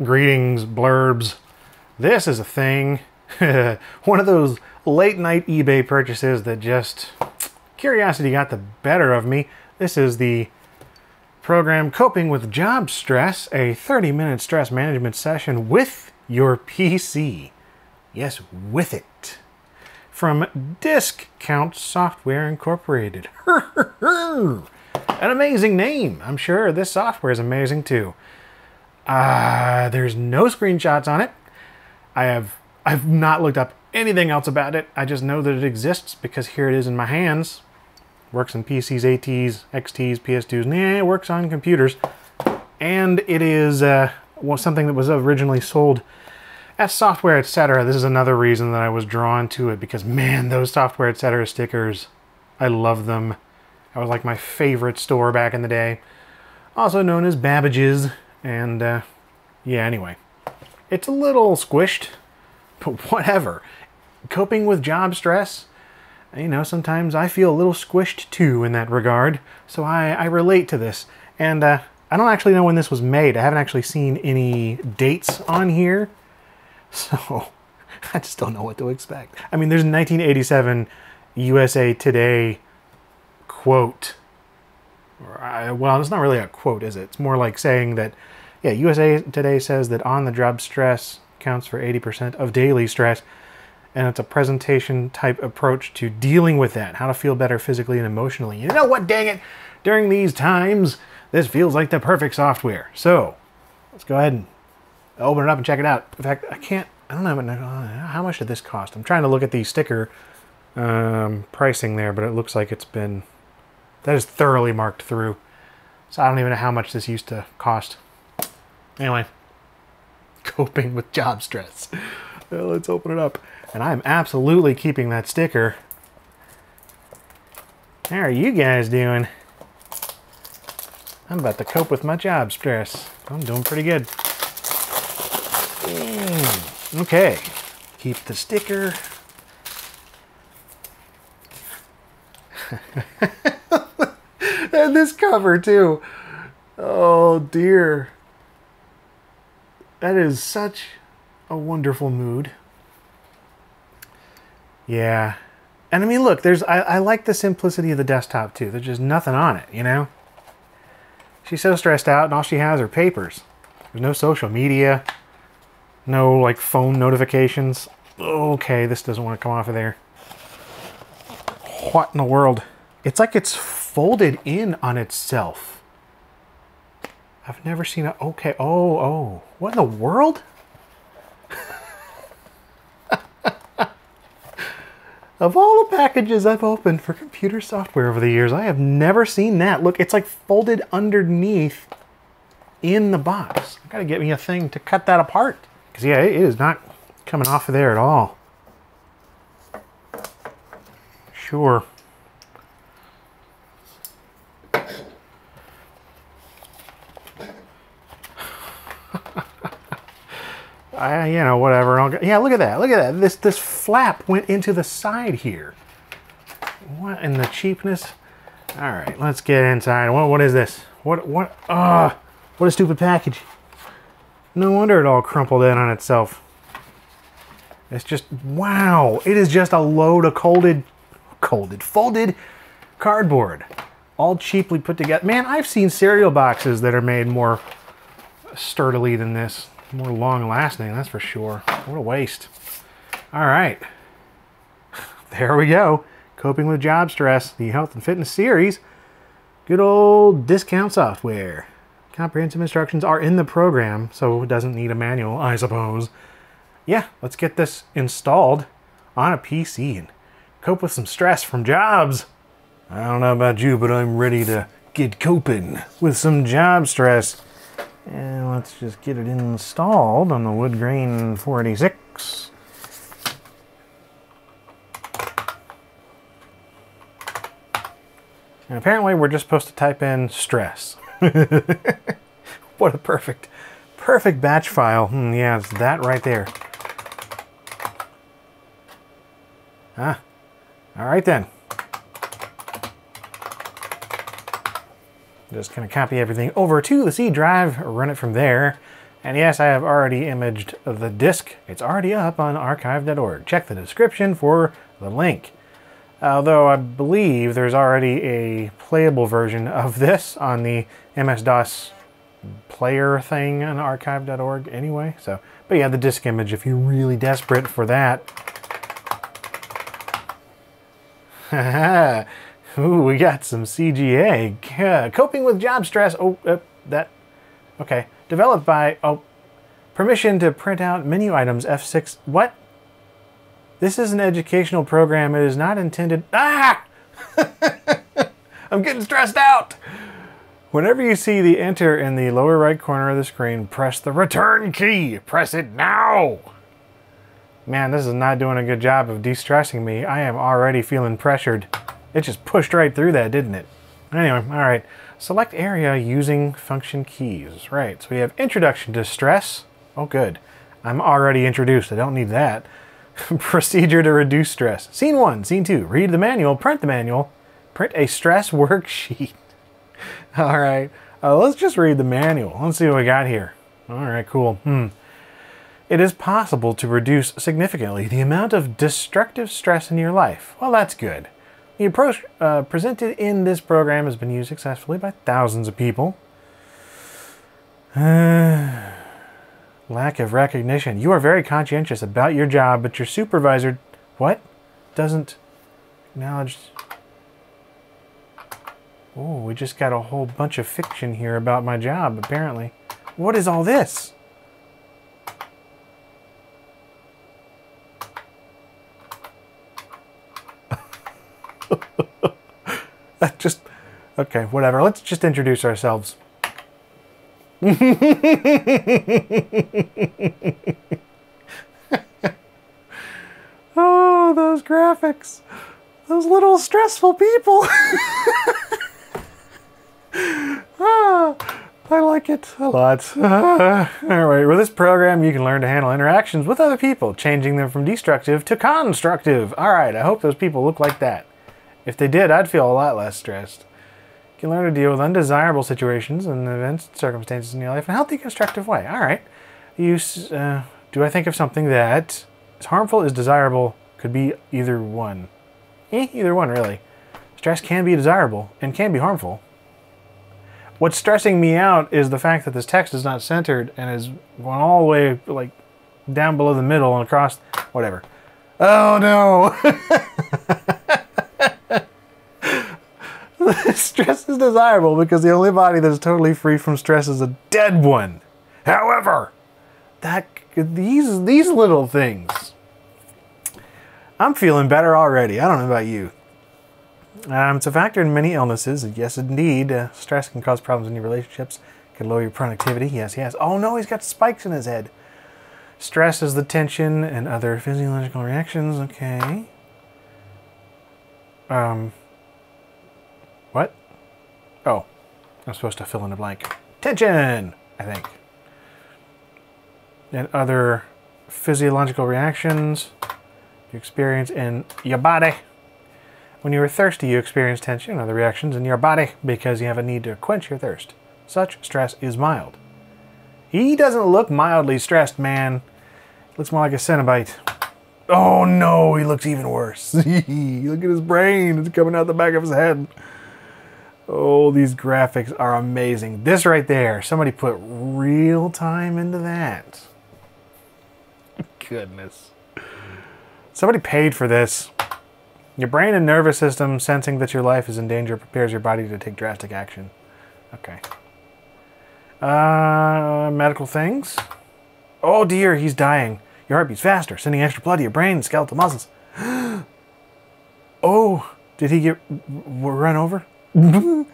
Greetings, Blerbs. This is a thing. One of those late night eBay purchases that just curiosity got the better of me. This is the program Coping with Job Stress, a 30 minute stress management session with your PC. Yes, with it. From Discount Software Incorporated. An amazing name. I'm sure this software is amazing too. Uh, there's no screenshots on it. I have I've not looked up anything else about it. I just know that it exists because here it is in my hands. Works on PCs, ATs, XTs, PS2s. Nah, it works on computers. And it is uh, well, something that was originally sold as software, etc. This is another reason that I was drawn to it because man, those software, etc. stickers, I love them. That was like my favorite store back in the day. Also known as Babbage's. And uh, yeah, anyway, it's a little squished, but whatever. Coping with job stress, you know, sometimes I feel a little squished too in that regard. So I, I relate to this. And uh, I don't actually know when this was made. I haven't actually seen any dates on here. So I just don't know what to expect. I mean, there's a 1987 USA Today quote. Well, it's not really a quote, is it? It's more like saying that, yeah, USA Today says that on the job stress counts for 80% of daily stress. And it's a presentation type approach to dealing with that, how to feel better physically and emotionally. You know what, dang it? During these times, this feels like the perfect software. So let's go ahead and open it up and check it out. In fact, I can't, I don't know, how much did this cost? I'm trying to look at the sticker um, pricing there, but it looks like it's been, that is thoroughly marked through. So I don't even know how much this used to cost. Anyway, coping with job stress. Well, let's open it up. And I'm absolutely keeping that sticker. How are you guys doing? I'm about to cope with my job stress. I'm doing pretty good. Mm, okay, keep the sticker. and this cover too. Oh dear. That is such a wonderful mood. Yeah. And I mean, look, there's I, I like the simplicity of the desktop too. There's just nothing on it, you know? She's so stressed out and all she has are papers. There's no social media, no like phone notifications. Okay, this doesn't want to come off of there. What in the world? It's like it's folded in on itself. I've never seen a, okay, oh, oh. What in the world? Of all the packages I've opened for computer software over the years, I have never seen that. Look, it's like folded underneath in the box. I gotta get me a thing to cut that apart. Because yeah, it is not coming off of there at all. Sure. I, you know, whatever. I'll, yeah, look at that. Look at that. This this flap went into the side here. What in the cheapness? All right, let's get inside. What what is this? What what? Ah, uh, what a stupid package. No wonder it all crumpled in on itself. It's just wow. It is just a load of colded, colded, folded cardboard, all cheaply put together. Man, I've seen cereal boxes that are made more sturdily than this more long lasting, that's for sure. What a waste. All right. There we go. Coping with job stress, the health and fitness series. Good old discount software. Comprehensive instructions are in the program, so it doesn't need a manual, I suppose. Yeah, let's get this installed on a PC and cope with some stress from jobs. I don't know about you, but I'm ready to get coping with some job stress. And let's just get it installed on the wood grain 486. And apparently we're just supposed to type in stress. what a perfect, perfect batch file. Hmm, yeah, it's that right there. Ah, all right then. Just of copy everything over to the C drive, run it from there. And yes, I have already imaged the disk. It's already up on archive.org. Check the description for the link. Although I believe there's already a playable version of this on the MS-DOS player thing on archive.org anyway. So, but yeah, the disk image if you're really desperate for that. Ooh, we got some CGA. Coping with job stress. Oh, uh, that. Okay. Developed by. Oh. Permission to print out menu items F6. What? This is an educational program. It is not intended. Ah! I'm getting stressed out. Whenever you see the enter in the lower right corner of the screen, press the return key. Press it now. Man, this is not doing a good job of de-stressing me. I am already feeling pressured. It just pushed right through that, didn't it? Anyway, all right. Select area using function keys. Right, so we have introduction to stress. Oh, good. I'm already introduced. I don't need that. Procedure to reduce stress. Scene one, scene two. Read the manual, print the manual, print a stress worksheet. All right, uh, let's just read the manual. Let's see what we got here. All right, cool. Hmm. It is possible to reduce significantly the amount of destructive stress in your life. Well, that's good. The approach uh, presented in this program has been used successfully by thousands of people. Uh, lack of recognition. You are very conscientious about your job, but your supervisor, what? Doesn't acknowledge Oh, we just got a whole bunch of fiction here about my job, apparently. What is all this? that just... Okay, whatever. Let's just introduce ourselves. oh, those graphics. Those little stressful people. ah, I like it a lot. All right, with this program, you can learn to handle interactions with other people, changing them from destructive to constructive. All right, I hope those people look like that. If they did, I'd feel a lot less stressed. You can learn to deal with undesirable situations and events and circumstances in your life in a healthy, constructive way. All right. Use, uh, do I think of something that is harmful, is desirable, could be either one? Eh, either one, really. Stress can be desirable and can be harmful. What's stressing me out is the fact that this text is not centered and is going all the way like down below the middle and across whatever. Oh no. stress is desirable because the only body that's totally free from stress is a dead one. However, that these these little things I'm feeling better already. I don't know about you. Um, it's a factor in many illnesses. Yes, indeed. Uh, stress can cause problems in your relationships, can lower your productivity. Yes, yes. Oh no, he's got spikes in his head. Stress is the tension and other physiological reactions. Okay. Um. Oh, I'm supposed to fill in a blank. Tension, I think. And other physiological reactions you experience in your body. When you are thirsty, you experience tension and other reactions in your body because you have a need to quench your thirst. Such stress is mild. He doesn't look mildly stressed, man. Looks more like a Cenobite. Oh no, he looks even worse. look at his brain. It's coming out the back of his head. Oh, these graphics are amazing. This right there, somebody put real time into that. Goodness. Somebody paid for this. Your brain and nervous system sensing that your life is in danger prepares your body to take drastic action. Okay. Uh, medical things. Oh dear, he's dying. Your heart beats faster, sending extra blood to your brain and skeletal muscles. oh, did he get run over?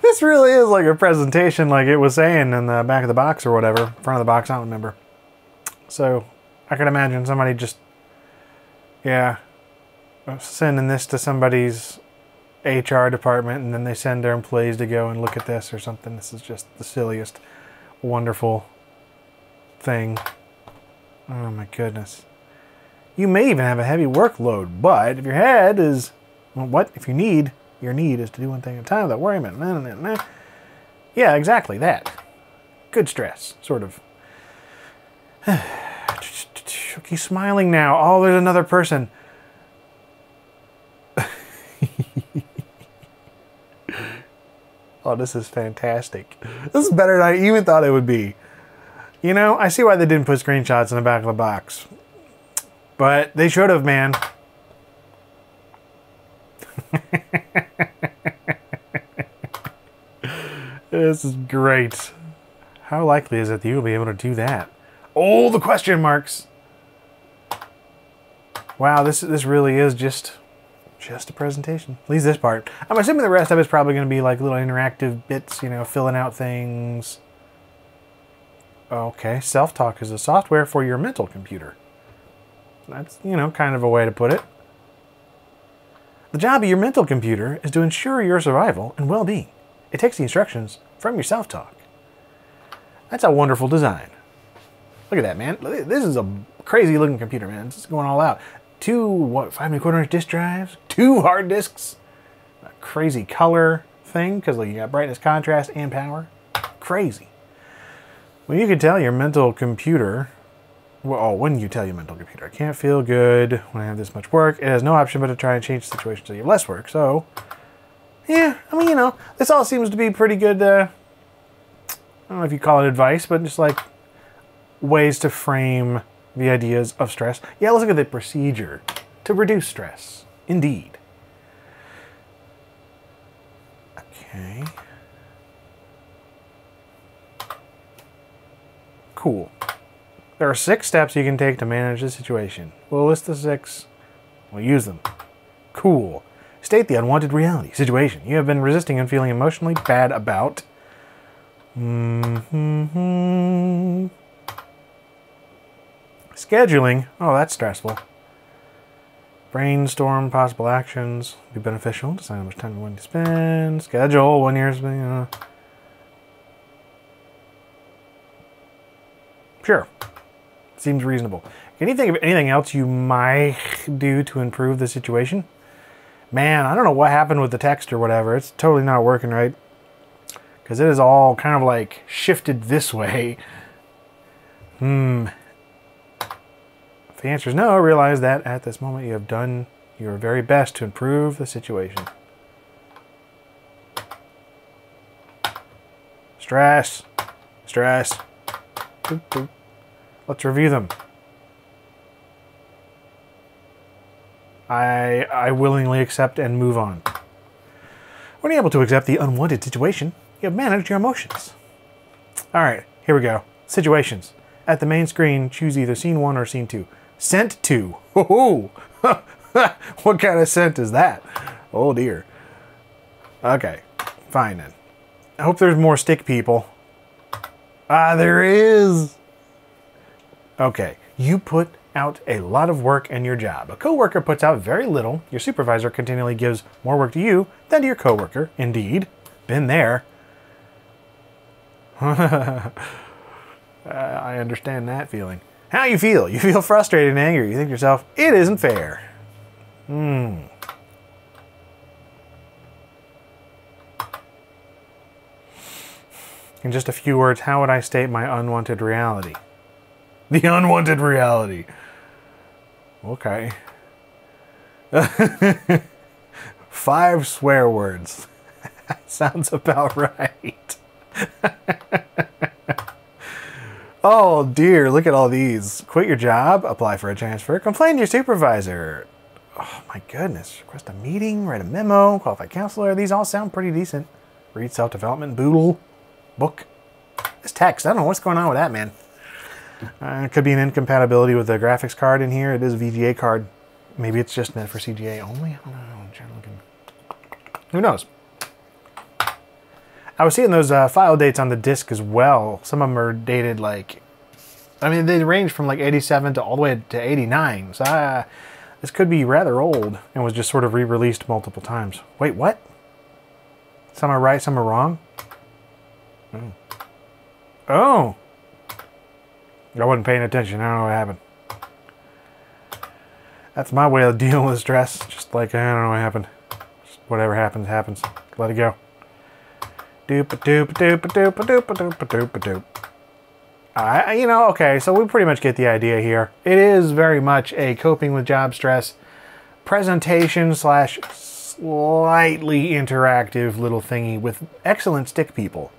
this really is like a presentation, like it was saying in the back of the box or whatever, front of the box. I don't remember. So I can imagine somebody just, yeah, sending this to somebody's HR department, and then they send their employees to go and look at this or something. This is just the silliest, wonderful thing. Oh my goodness. You may even have a heavy workload, but if your head is Well, what? If you need, your need is to do one thing at a time without worrying about nah, nah, nah. Yeah, exactly that. Good stress, sort of. He's smiling now. Oh, there's another person. oh, this is fantastic. This is better than I even thought it would be. You know, I see why they didn't put screenshots in the back of the box. But they should have, man. this is great. How likely is it that you'll be able to do that? Oh, the question marks. Wow, this this really is just just a presentation. At least this part. I'm assuming the rest of it's probably going to be like little interactive bits, you know, filling out things. Okay, self-talk is a software for your mental computer. That's, you know, kind of a way to put it. The job of your mental computer is to ensure your survival and well-being. It takes the instructions from your self-talk. That's a wonderful design. Look at that, man. This is a crazy looking computer, man. It's going all out. Two, what, five and a quarter inch disk drives, two hard disks, a crazy color thing, because like, you got brightness, contrast, and power. Crazy. Well, you can tell your mental computer well, oh, when you tell your mental computer, I can't feel good when I have this much work, it has no option but to try and change the situation so you have less work. So, yeah, I mean, you know, this all seems to be pretty good, uh, I don't know if you call it advice, but just like ways to frame the ideas of stress. Yeah, let's look at the procedure to reduce stress. Indeed. Okay. Cool. There are six steps you can take to manage the situation. We'll list the six. We'll use them. Cool. State the unwanted reality situation you have been resisting and feeling emotionally bad about. Mm -hmm. Scheduling. Oh, that's stressful. Brainstorm possible actions. Be beneficial. Decide how much time you want to spend. Schedule one year's. You know. Sure. Seems reasonable. Can you think of anything else you might do to improve the situation? Man, I don't know what happened with the text or whatever. It's totally not working right. Because it is all kind of like shifted this way. Hmm. If the answer is no, realize that at this moment you have done your very best to improve the situation. Stress. Stress. Boop, boop. Let's review them. I, I willingly accept and move on. When you're able to accept the unwanted situation, you have managed your emotions. All right, here we go. Situations. At the main screen, choose either scene one or scene two. Sent to. Oh, what kind of scent is that? Oh dear. Okay, fine then. I hope there's more stick people. Ah, there is. Okay, you put out a lot of work in your job. A coworker puts out very little. Your supervisor continually gives more work to you than to your coworker. Indeed, been there. I understand that feeling. How you feel? You feel frustrated and angry. You think to yourself, it isn't fair. Hmm. In just a few words, how would I state my unwanted reality? The unwanted reality. Okay. Five swear words. Sounds about right. oh dear, look at all these. Quit your job, apply for a transfer, complain to your supervisor. Oh my goodness, request a meeting, write a memo, qualified counselor. These all sound pretty decent. Read self-development, boodle, book. This text, I don't know what's going on with that, man. Uh, it could be an incompatibility with the graphics card in here. It is a VGA card. Maybe it's just meant for CGA only. Who knows? I was seeing those uh, file dates on the disc as well. Some of them are dated like, I mean, they range from like 87 to all the way to 89. So uh, this could be rather old and was just sort of re-released multiple times. Wait, what? Some are right, some are wrong? Oh. Oh. I wasn't paying attention. I don't know what happened. That's my way of dealing with stress. Just like, I don't know what happened. whatever happens, happens. Let it go. Doop a doop a doop a doop a doop a doop a doop a doop. I, you know, okay, so we pretty much get the idea here. It is very much a coping with job stress presentation slash slightly interactive little thingy with excellent stick people.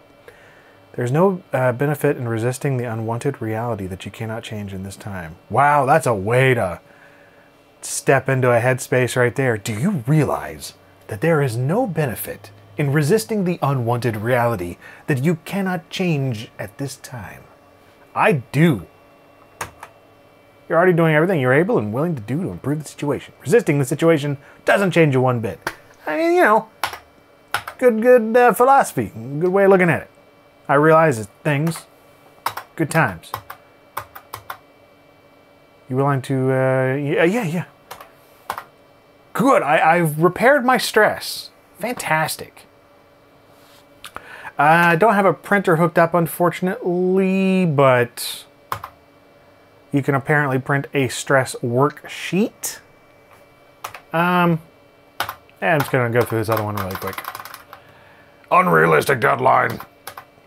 There's no uh, benefit in resisting the unwanted reality that you cannot change in this time. Wow, that's a way to step into a headspace right there. Do you realize that there is no benefit in resisting the unwanted reality that you cannot change at this time? I do. You're already doing everything you're able and willing to do to improve the situation. Resisting the situation doesn't change you one bit. I mean, you know, good, good uh, philosophy, good way of looking at it. I realize it's things, good times. You willing to, uh, yeah, yeah, yeah. Good, I, I've repaired my stress. Fantastic. I don't have a printer hooked up, unfortunately, but you can apparently print a stress worksheet. Um, I'm just to go through this other one really quick. Unrealistic deadline.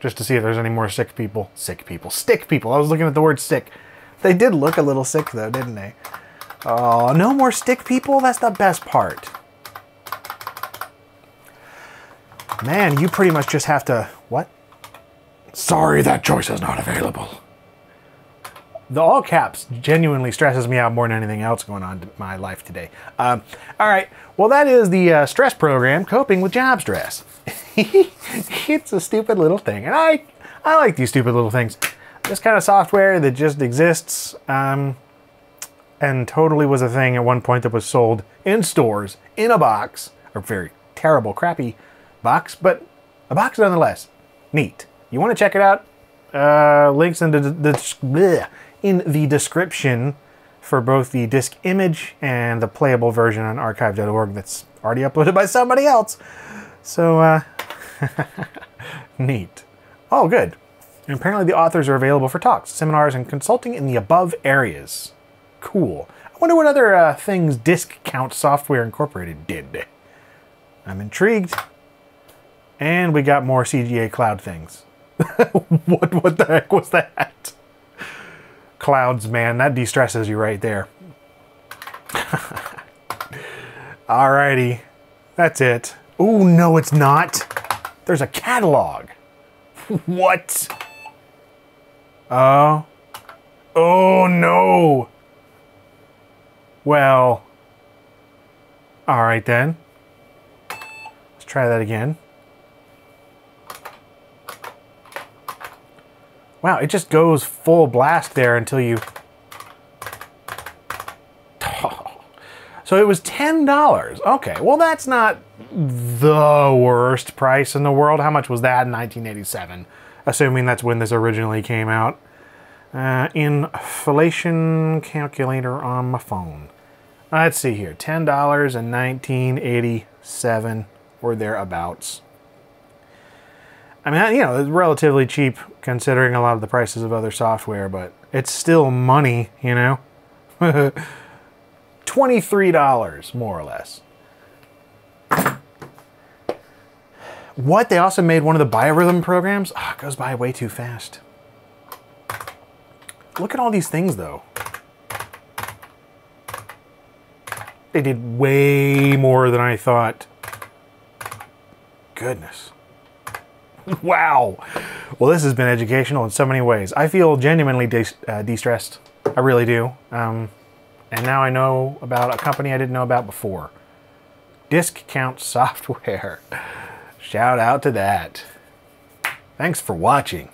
Just to see if there's any more sick people. Sick people. Stick people. I was looking at the word sick. They did look a little sick, though, didn't they? Oh, no more stick people? That's the best part. Man, you pretty much just have to... What? Sorry, that choice is not available. The all caps genuinely stresses me out more than anything else going on in my life today. Um, all right, well, that is the uh, stress program, Coping with Job Stress. it's a stupid little thing, and I, I like these stupid little things. This kind of software that just exists um, and totally was a thing at one point that was sold in stores, in a box, a very terrible, crappy box, but a box nonetheless. Neat. You want to check it out? Uh, links in the, the, in the description for both the disk image and the playable version on archive.org that's already uploaded by somebody else. So, uh, neat. Oh, good. And apparently the authors are available for talks, seminars, and consulting in the above areas. Cool. I wonder what other uh, things Disk Count Software Incorporated did. I'm intrigued. And we got more CGA cloud things. what, what the heck was that? Clouds, man, that de-stresses you right there. Alrighty, that's it. Oh, no, it's not. There's a catalog. what? Oh. Oh, no. Well. Alright then. Let's try that again. Wow, it just goes full blast there until you... So it was $10. Okay, well that's not the worst price in the world. How much was that in 1987? Assuming that's when this originally came out. Uh, inflation calculator on my phone. Let's see here, $10 in 1987 or thereabouts. I mean, you know, it's relatively cheap considering a lot of the prices of other software, but it's still money, you know? $23, more or less. What? They also made one of the biorhythm programs? Oh, goes by way too fast. Look at all these things, though. They did way more than I thought. Goodness. wow. Well, this has been educational in so many ways. I feel genuinely de uh, de-stressed. I really do. Um, and now I know about a company I didn't know about before. Disk Count Software. Shout out to that. Thanks for watching.